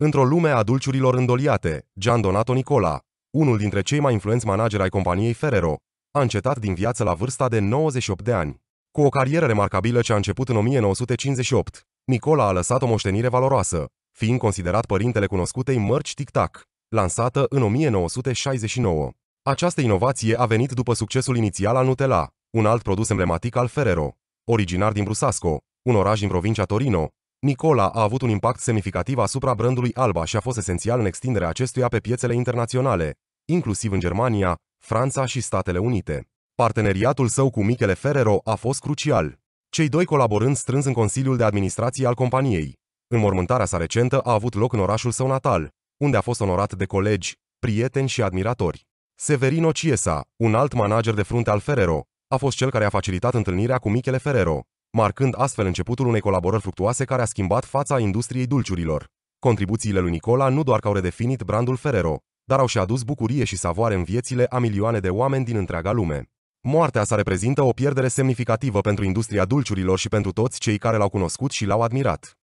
Într-o lume a dulciurilor îndoliate, Gian Donato Nicola, unul dintre cei mai influenți manageri ai companiei Ferrero, a încetat din viață la vârsta de 98 de ani. Cu o carieră remarcabilă ce a început în 1958, Nicola a lăsat o moștenire valoroasă, fiind considerat părintele cunoscutei mărci Tic-Tac, lansată în 1969. Această inovație a venit după succesul inițial al Nutella, un alt produs emblematic al Ferrero. Originar din Brusasco, un oraș din provincia Torino, Nicola a avut un impact semnificativ asupra brandului Alba și a fost esențial în extinderea acestuia pe piețele internaționale, inclusiv în Germania, Franța și Statele Unite. Parteneriatul său cu Michele Ferrero a fost crucial, cei doi colaborând strâns în Consiliul de Administrație al companiei. Înmormântarea sa recentă a avut loc în orașul său natal, unde a fost onorat de colegi, prieteni și admiratori. Severino Ciesa, un alt manager de frunte al Ferrero, a fost cel care a facilitat întâlnirea cu Michele Ferrero, marcând astfel începutul unei colaborări fructuoase care a schimbat fața industriei dulciurilor. Contribuțiile lui Nicola nu doar că au redefinit brandul Ferrero, dar au și adus bucurie și savoare în viețile a milioane de oameni din întreaga lume. Moartea sa reprezintă o pierdere semnificativă pentru industria dulciurilor și pentru toți cei care l-au cunoscut și l-au admirat.